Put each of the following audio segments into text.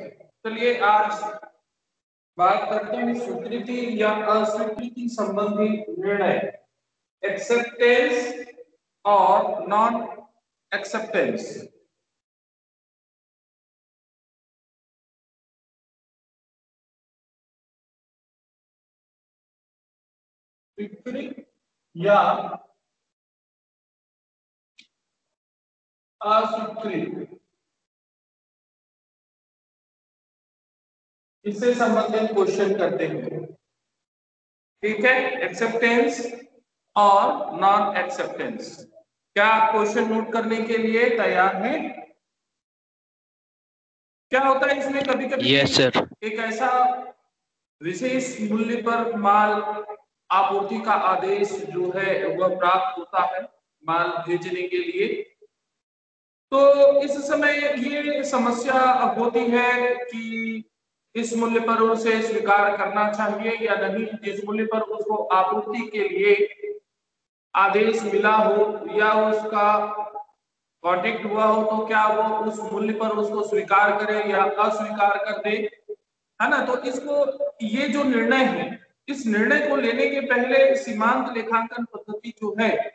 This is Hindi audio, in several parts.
चलिए आज बात करते हैं स्वीकृति या अस्वीकृति संबंधी निर्णय। एक्सेप्टेंस और नॉन एक्सेप्टेंस या अस्वीकृत। इससे संबंधित क्वेश्चन करते हैं। ठीक है? एक्सेप्टेंस और नॉन एक्सेप्टेंस क्या आप क्वेश्चन नोट करने के लिए तैयार हैं? क्या होता है इसमें कभी कभी यस सर एक ऐसा विशेष मूल्य पर माल आपूर्ति का आदेश जो है वह प्राप्त होता है माल भेजने के लिए। तो इस समय ये समस्या होती है कि इस मूल्य पर उसे स्वीकार करना चाहिए या नहीं, जिस मूल्य पर उसको आपूर्ति के लिए आदेश मिला हो या उसका कॉन्टेक्ट हुआ हो तो क्या वो उस मूल्य पर उसको स्वीकार करे या अस्वीकार कर दे? है ना? तो इसको, ये जो निर्णय है, इस निर्णय को लेने के पहले सीमांत लेखांकन पद्धति जो है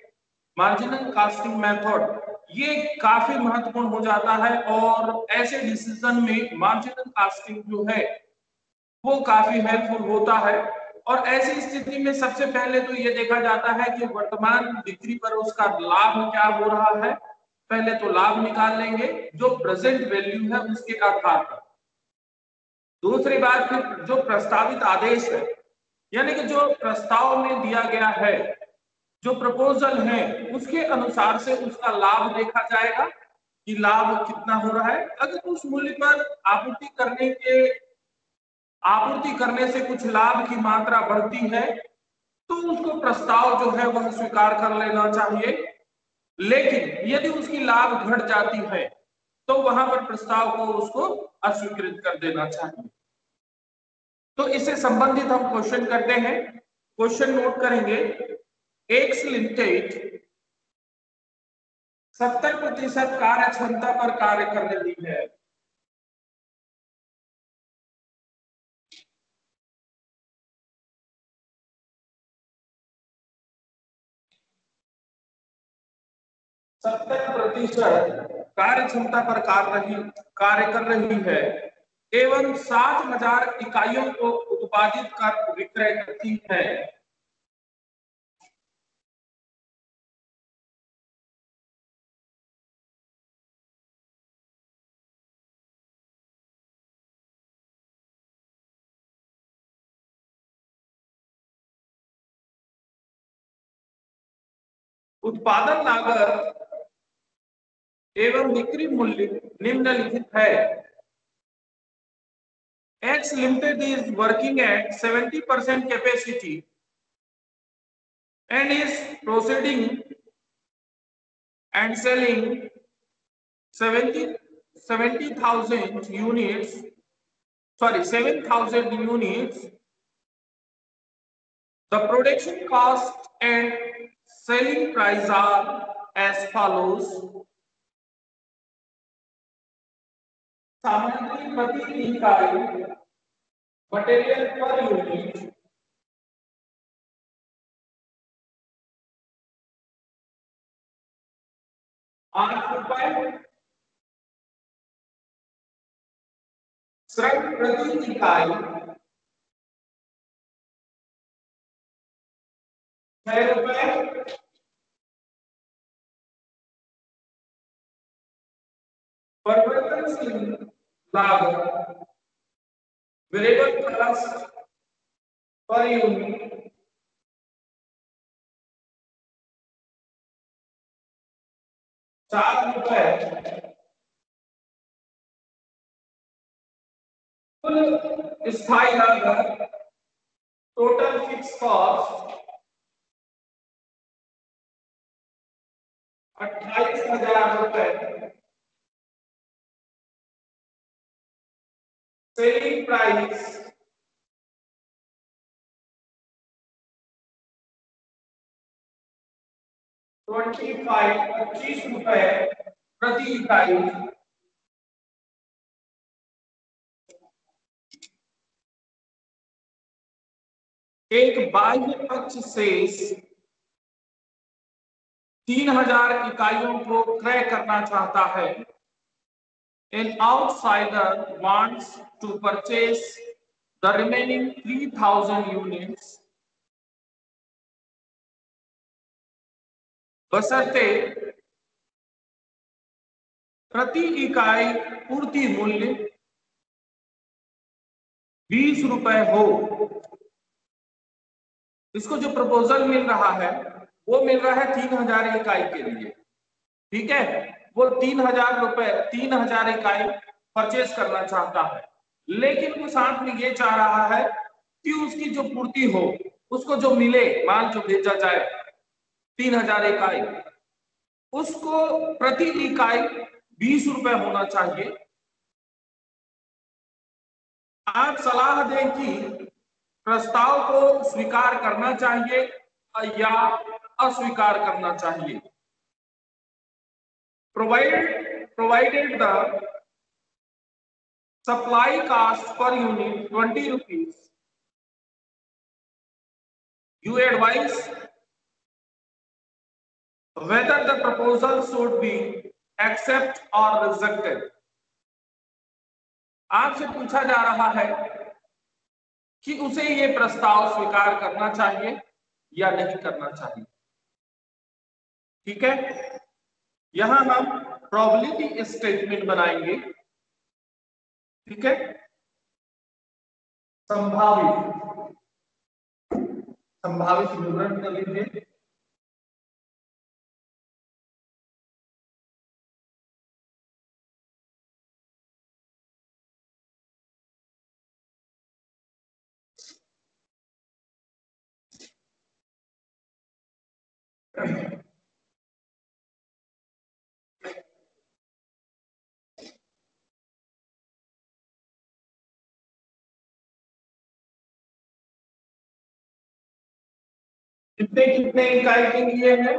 मार्जिनल कास्टिंग मेथड ये काफ़ी महत्वपूर्ण हो जाता है और ऐसे डिसीज़न में मार्जिनल कास्टिंग जो है, वो काफ़ी हेल्पफुल होता है। और ऐसी स्थिति में सबसे पहले तो ये देखा जाता है कि वर्तमान बिक्री पर उसका लाभ क्या हो रहा है। पहले तो लाभ निकाल लेंगे, जो प्रेजेंट वैल्यू है उसके आधार पर। दूसरी बात फिर जो प्रस्तावित आदेश है, यानी कि जो प्रस्ताव में दिया गया है जो प्रपोजल है, उसके अनुसार से उसका लाभ देखा जाएगा कि लाभ कितना हो रहा है। अगर उस मूल्य पर आपूर्ति करने के, आपूर्ति करने से कुछ लाभ की मात्रा बढ़ती है तो उसको प्रस्ताव जो है वह स्वीकार कर लेना चाहिए। लेकिन यदि उसकी लाभ घट जाती है तो वहाँ पर प्रस्ताव को उसको अस्वीकृत कर देना चाहिए। तो इससे संबंधित हम क्वेश्चन करते हैं। क्वेश्चन नोट करेंगे। एक्स लिमिटेड सत्तर प्रतिशत कार्य क्षमता पर कार्य कर रही है। सत्तर प्रतिशत कार्य क्षमता पर कार्य रही, कार्य कर रही है। एवं सात हज़ार इकाइयों को उत्पादित कर विक्रय करती है। उत्पादन लागत एवं बिक्री मूल्य निम्नलिखित है X Limited is working at 70% capacity and is proceeding and selling 70 70,000 units sorry 7,000 units the production cost and selling price are as follows. सामग्री प्रति इकाई मटेरियल पर यूनिट आठ रुपए। श्रम प्रति इकाई परिवर्तनशील वेरिएबल कॉस्ट पर यूनिट रुपए कुल स्थायी लागत टोटल फिक्स कॉस्ट अट्ठाईस हज़ार रुपए। Selling price. ट्वेंटी फाइव, पच्चीस रुपए प्रति इकाई। एक बाह्य पक्ष से तीन हज़ार इकाइयों को क्रय करना चाहता है। An outsider wants to purchase the remaining three thousand units बसरते प्रति इकाई पूर्ति मूल्य बीस रुपए हो। इसको जो प्रपोजल मिल रहा है वो मिल रहा है तीन हज़ार इकाई के लिए। ठीक है? वो तीन हज़ार रुपए, तीन हज़ार इकाई परचेज करना चाहता है। लेकिन वो साथ में ये चाह रहा है कि उसकी जो पूर्ति हो, उसको जो मिले, माल जो भेजा जाए, तीन हज़ार इकाई, उसको प्रति इकाई बीस रुपए होना चाहिए। आप सलाह दें कि प्रस्ताव को स्वीकार करना चाहिए या अस्वीकार करना चाहिए। Provide provided the supply cost per unit twenty rupees you advise whether the proposal should be accept or rejected. आपसे पूछा जा रहा है कि उसे ये प्रस्ताव स्वीकार करना चाहिए या नहीं करना चाहिए। ठीक है? यहाँ हम प्रोबेबिलिटी स्टेटमेंट बनाएँगे। ठीक है? संभावित। संभावित विवरण कर लीजिए। कितने कितने इकाई के लिए है?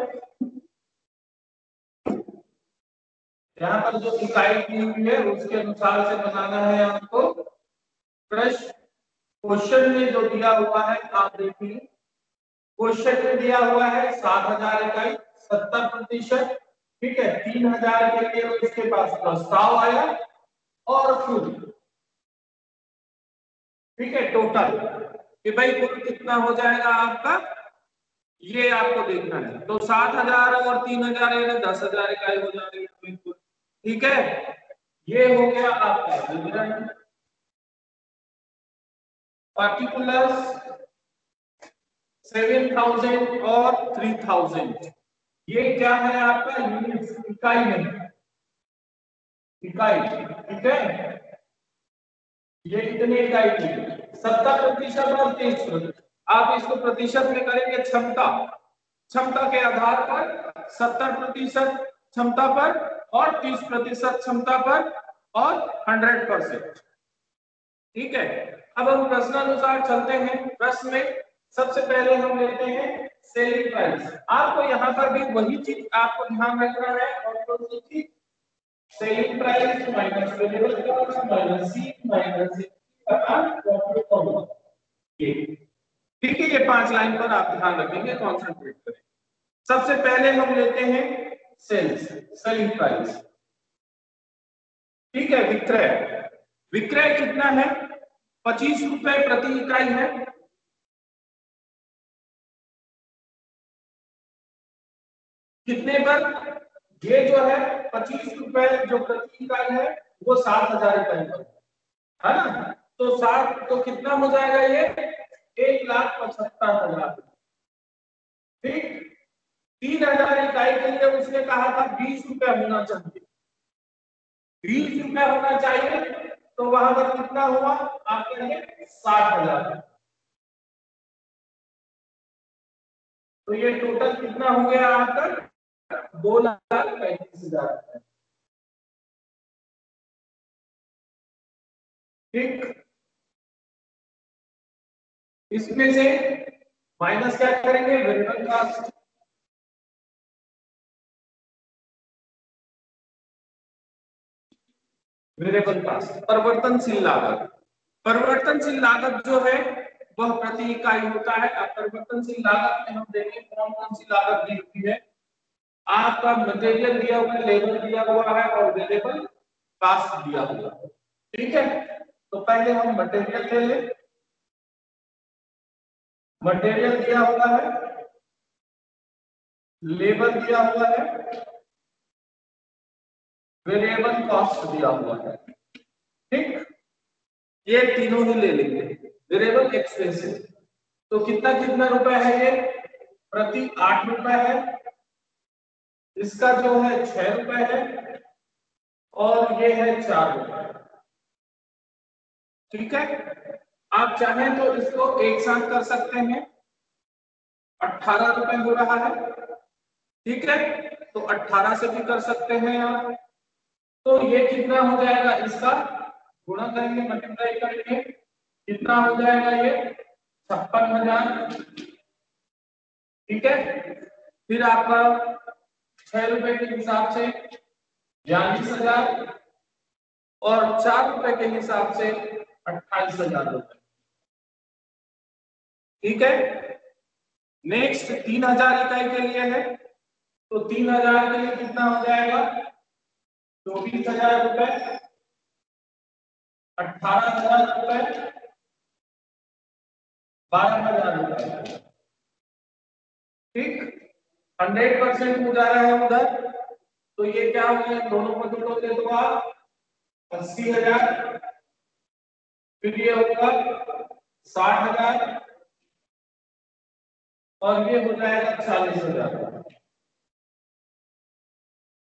यहाँ पर जो इकाई दी हुई है, उसके अनुसार से बनाना है आपको। प्रश्न, क्वेश्चन में जो दिया हुआ है, आप देखिए। क्वेश्चन में दिया हुआ है, सात हज़ार इकाई, सत्तर प्रतिशत, ठीक है? तीन हज़ार के लिए उसके पास प्रस्ताव आया और फिर ठीक है? टोटल। कि भाई कुल कितना हो जाएगा आपका? ये आपको देखना है। तो सात हज़ार और तीन हज़ार यानी दस हज़ार इकाई हो जाएगी ठीक है? ये हो गया आपका विवरण। सेवन थाउज़ेंड और थ्री थाउज़ेंड ये क्या है आपका? यूनिट इकाई नहीं इकाई, ठीक है? ये कितनी इकाई थी? सत्तर प्रतिशत और तीस प्रतिशत। आप इसको प्रतिशत में करेंगे क्षमता। क्षमता के आधार पर सत्तर प्रतिशत क्षमता पर और तीस प्रतिशत क्षमता पर और हंड्रेड परसेंट। ठीक है? अब हम प्रश्नानुसार चलते हैं। प्रश्न में सबसे पहले हम लेते हैं सेलिंग प्राइस। आपको यहाँ पर भी वही चीज़ आपको ध्यान रखना है और कौन सी चीज़ selling price minus minus C minus ठीक है ये पाँच लाइन पर आप ध्यान रखेंगे कॉन्सेंट्रेट करें। सबसे पहले हम लेते हैं सेल्स सेलिंग प्राइस ठीक है, विक्रय। विक्रय कितना है? पच्चीस रुपए प्रति इकाई है। कितने पर? ये जो है, पच्चीस रुपए जो प्रति इकाई है, वो सात हज़ार इकाई पर है ना? तो सात तो कितना हो जाएगा ये? एक लाख पचहत्तर हज़ार। ठीक? तीन हज़ार इकाई के लिए उसने कहा था, बीस रुपए होना चाहिए। बीस रुपए होना चाहिए तो वहाँ पर कितना हुआ? आपके लिए साठ हज़ार। तो ये टोटल कितना हो गया आपका? दो लाख पैंतीस हज़ार। ठीक? इसमें से माइनस क्या करेंगे? वेरिएबल कास्ट वेरिएबल कास्ट परिवर्तनशील लागत। परिवर्तनशील लागत जो है, वह प्रति इकाई होता है। परिवर्तनशील लागत में हम देखें कौन कौन सी लागत दी हुई है। आपका मटेरियल दिया हुआ है लेबर दिया हुआ है और वेरिएबल कास्ट दिया हुआ है। ठीक है? तो पहले हम मटेरियल ले लें। मटेरियल दिया हुआ है, लेबर दिया हुआ है, वेरिएबल कॉस्ट दिया हुआ है। ठीक? ये तीनों ही ले लेंगे। वेरिएबल एक्सपेंसिव तो कितना कितना रुपए है ये? प्रति आठ रुपए है। इसका जो है छह रुपए है और ये है चार रुपए। ठीक है? आप चाहें तो इसको एक साथ कर सकते हैं। अठारह रुपए हो रहा है। ठीक है? तो अठारह से भी कर सकते हैं आप। तो ये कितना हो जाएगा इसका? गुणा करेंगे मल्टीप्लाई करेंगे। कितना हो जाएगा ये? छप्पन हज़ार। ठीक है? फिर आपका छह रुपए के हिसाब से बयालीस हज़ार और चार रुपए के हिसाब से अट्ठाईस हज़ार रुपए। ठीक है? नेक्स्ट तीन हज़ार इकाई के लिए है। तो तीन हज़ार के लिए कितना हो जाएगा? चौबीस हज़ार रुपए। अठारह हज़ार रुपए। बारह हज़ार रुपए। ठीक? हंड्रेड परसेंट जा रहा है उधर। तो ये क्या हो गया? दोनों पद को जोड़ोगे तो आप। अस्सी हज़ार। फिर ये होगा साठ हज़ार। और ये हो जाएगा चालीस हज़ार।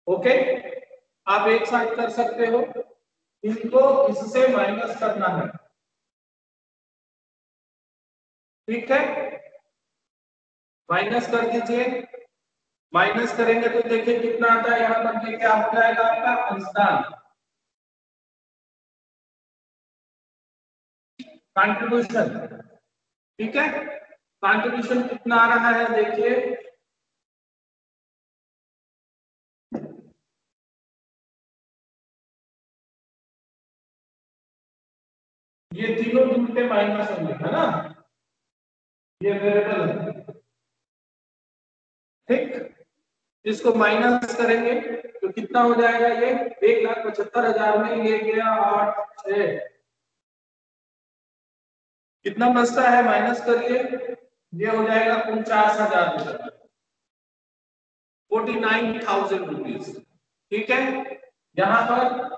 ओके आप एक साथ कर सकते हो। इनको इससे माइनस करना है। ठीक है? माइनस कर दीजिए। माइनस करेंगे तो देखिए कितना आता है। यहाँ पर क्या हो जाएगा आपका? अंशदान। कंट्रीब्यूशन ठीक है? कंट्रीब्यूशन कितना आ रहा है, देखिए। ये तीनों जुड़ते माइनस होंगे, है ना? ये वेरिएबल है। ठीक? इसको माइनस करेंगे तो कितना हो जाएगा ये? एक लाख पचहत्तर हज़ार में ये गया आठ छ कितना बचता है? माइनस करिए। ये हो जाएगा उनचास हज़ार रुपए फोर्टी नाइन थाउज़ेंड रुपीज़ ठीक है? यहाँ पर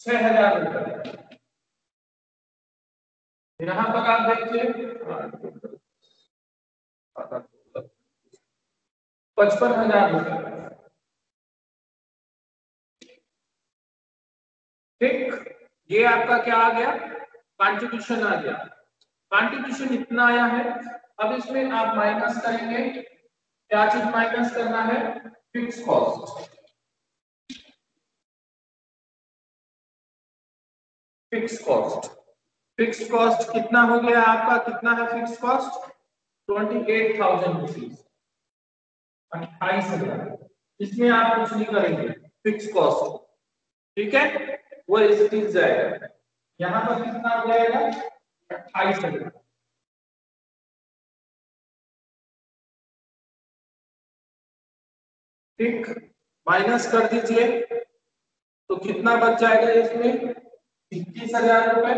छह हज़ार रुपए यहाँ पर आप देखिए, पचपन हज़ार रुपए ठीक? ये आपका क्या आ गया? कंट्रीब्यूशन आ गया। कंट्रीब्यूशन इतना आया है। अब इसमें आप माइनस करेंगे। क्या चीज़ माइनस करना है? Fix cost fix cost fix cost कितना हो गया आपका? कितना है fix cost twenty eight thousand rupees अट्ठाईस हज़ार। इसमें आप कुछ नहीं करेंगे। फिक्स कॉस्ट ठीक है? वो स्टीज जाएगा। यहाँ पर कितना हो जाएगा? अट्ठाईस हज़ार ठीक? माइनस कर दीजिए। तो कितना बच जाएगा इसमें? इक्कीस हज़ार रुपए।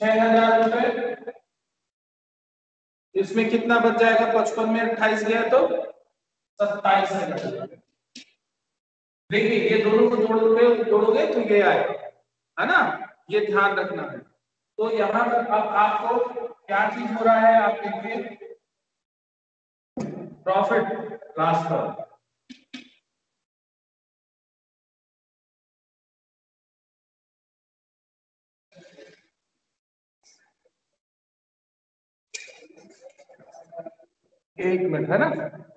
छह हज़ार रुपए। इसमें कितना बच जाएगा? पचपन में अट्ठाईस गया तो सत्ताईस हज़ार। देखिए, ये दोनों को जोड़ोगे जोड़ोगे तो ये आएगा। है ना? ये ध्यान रखना है। तो यहाँ पर अब आपको क्या चीज़ हो रहा है? आप देखिए प्रॉफिट ट्रांसफ़र एक मिनट, है ना?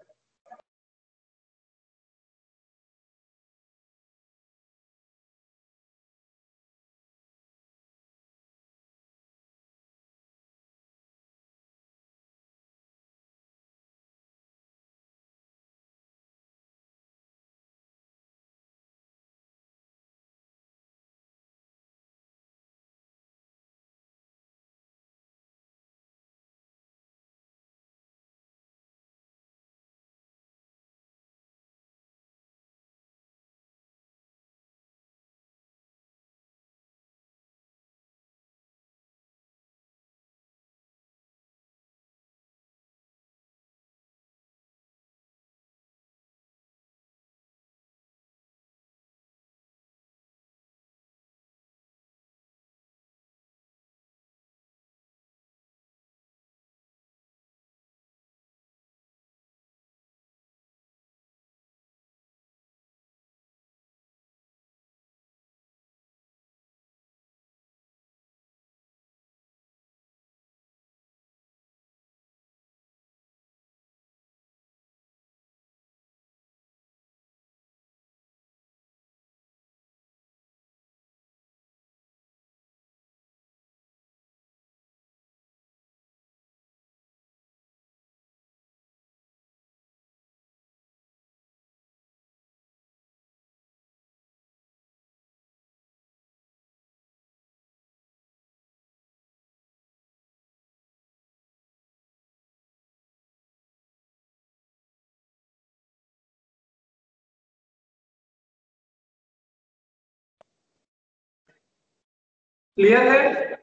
क्लियर है?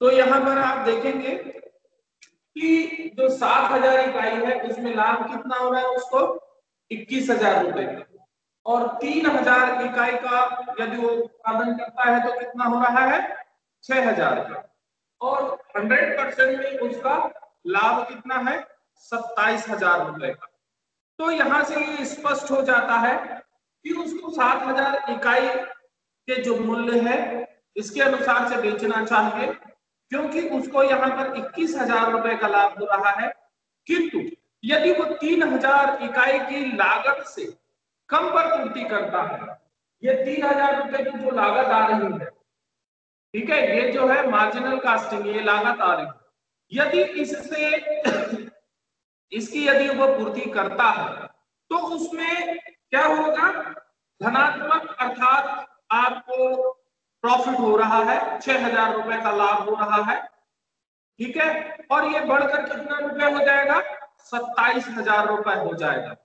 तो यहाँ पर आप देखेंगे कि जो सात हज़ार इकाई है, उसमें लाभ कितना हो रहा है उसको? इक्कीस हज़ार रुपए और तीन हज़ार इकाई का यदि वो उत्पादन करता है तो कितना हो रहा है? छह हज़ार का। और हंड्रेड परसेंट में उसका लाभ कितना है? सत्ताईस हज़ार रुपए का। तो यहाँ से ये स्पष्ट हो जाता है कि उसको सात हज़ार इकाई के जो मूल्य है, इसके अनुसार से बेचना चाहिए क्योंकि उसको यहाँ पर इक्कीस हज़ार रुपए का लाभ हो रहा है। किंतु यदि वो तीन हज़ार इकाई की लागत से कम पर पूर्ति करता है, ये तीन हज़ार रुपए की जो लागत आ रही है, ठीक है, ये जो है मार्जिनल कास्टिंग ये लागत आ रही है। यदि इससे, इसकी यदि वो पूर्ति करता है तो उसमें क्या होगा? धनात्मक अर्थात आपको प्रॉफिट हो रहा है, छह हज़ार रुपए का लाभ हो रहा है, ठीक है? और ये बढ़कर कितना रुपए हो जाएगा? सत्ताईस हज़ार रुपए हो जाएगा।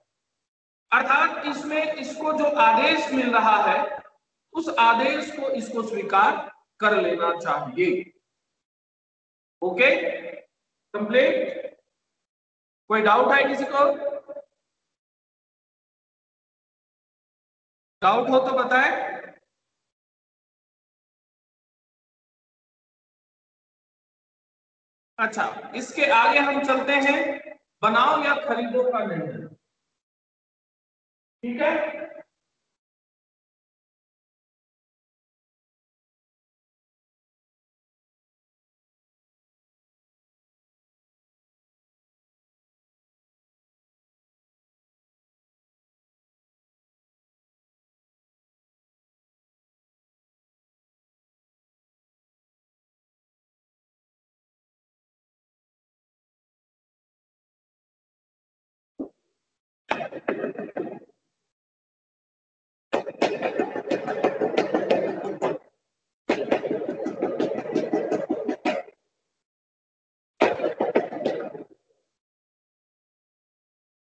अर्थात इसमें इसको जो आदेश मिल रहा है, उस आदेश को इसको स्वीकार कर लेना चाहिए। ओके? कंप्लीट? कोई डाउट है किसी को? डाउट हो तो बताएँ। अच्छा इसके आगे हम चलते हैं बनाओ या खरीदो का निर्णय। ठीक है?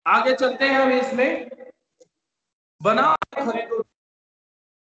आगे चलते हैं हम इसमें। बना खरीदो।